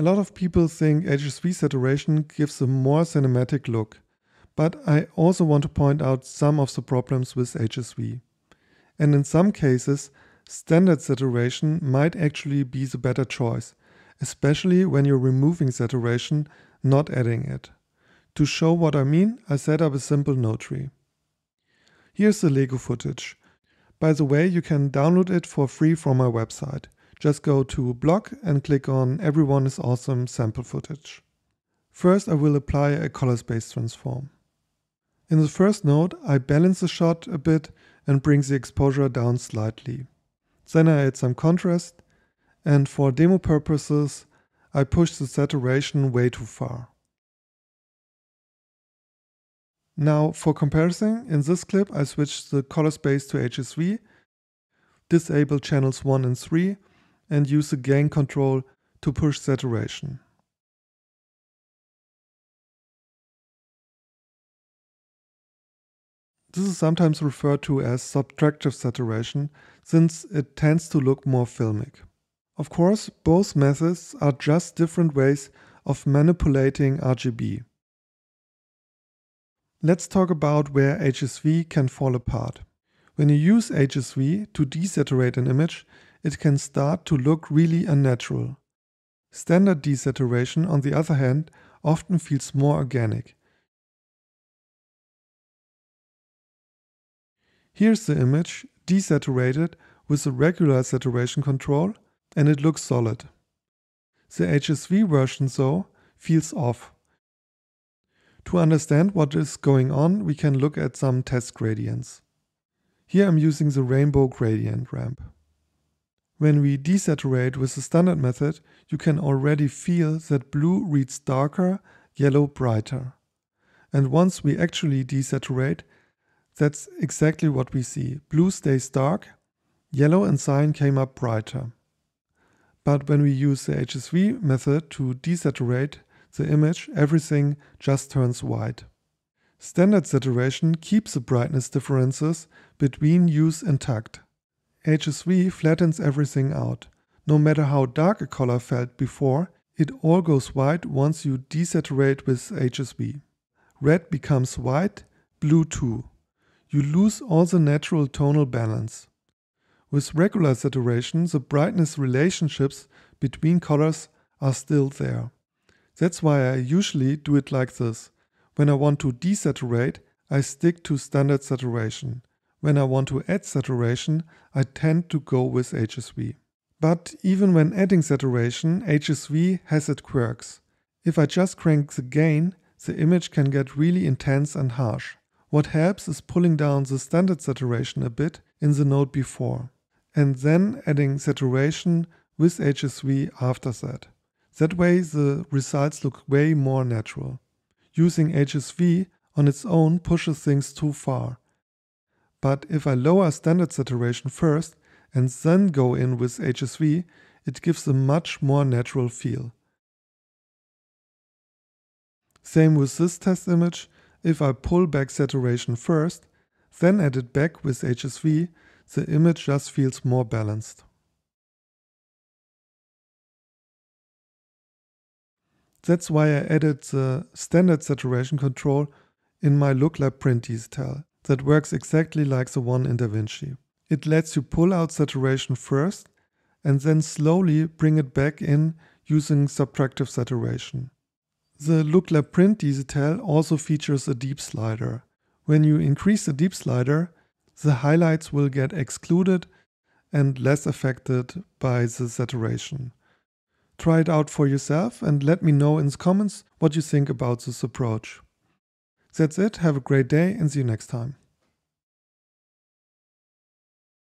A lot of people think HSV saturation gives a more cinematic look, but I also want to point out some of the problems with HSV. And in some cases, standard saturation might actually be the better choice, especially when you're removing saturation, not adding it. To show what I mean, I set up a simple node tree. Here's the Lego footage. By the way, you can download it for free from my website. Just go to blog and click on Everyone is Awesome sample footage. First I will apply a color space transform. In the first node I balance the shot a bit and bring the exposure down slightly. Then I add some contrast and for demo purposes I push the saturation way too far. Now for comparison, in this clip I switch the color space to HSV, disable channels 1 and 3 and use the gain control to push saturation. This is sometimes referred to as subtractive saturation since it tends to look more filmic. Of course, both methods are just different ways of manipulating RGB. Let's talk about where HSV can fall apart. When you use HSV to desaturate an image, it can start to look really unnatural. Standard desaturation, on the other hand, often feels more organic. Here's the image, desaturated with a regular saturation control, and it looks solid. The HSV version, though, feels off. To understand what is going on, we can look at some test gradients. Here I'm using the rainbow gradient ramp. When we desaturate with the standard method, you can already feel that blue reads darker, yellow brighter. And once we actually desaturate, that's exactly what we see. Blue stays dark, yellow and cyan came up brighter. But when we use the HSV method to desaturate the image, everything just turns white. Standard saturation keeps the brightness differences between hues intact. HSV flattens everything out. No matter how dark a color felt before, it all goes white once you desaturate with HSV. Red becomes white, blue too. You lose all the natural tonal balance. With regular saturation, the brightness relationships between colors are still there. That's why I usually do it like this. When I want to desaturate, I stick to standard saturation. When I want to add saturation, I tend to go with HSV. But even when adding saturation, HSV has its quirks. If I just crank the gain, the image can get really intense and harsh. What helps is pulling down the standard saturation a bit in the node before, and then adding saturation with HSV after that. That way the results look way more natural. Using HSV on its own pushes things too far. But if I lower standard saturation first and then go in with HSV, it gives a much more natural feel. Same with this test image, if I pull back saturation first, then add it back with HSV, the image just feels more balanced. That's why I added the standard saturation control in my LookLab print DCTL that works exactly like the one in DaVinci. It lets you pull out saturation first and then slowly bring it back in using subtractive saturation. The LookLab print DCTL also features a deep slider. When you increase the deep slider, the highlights will get excluded and less affected by the saturation. Try it out for yourself and let me know in the comments what you think about this approach. That's it, have a great day and see you next time.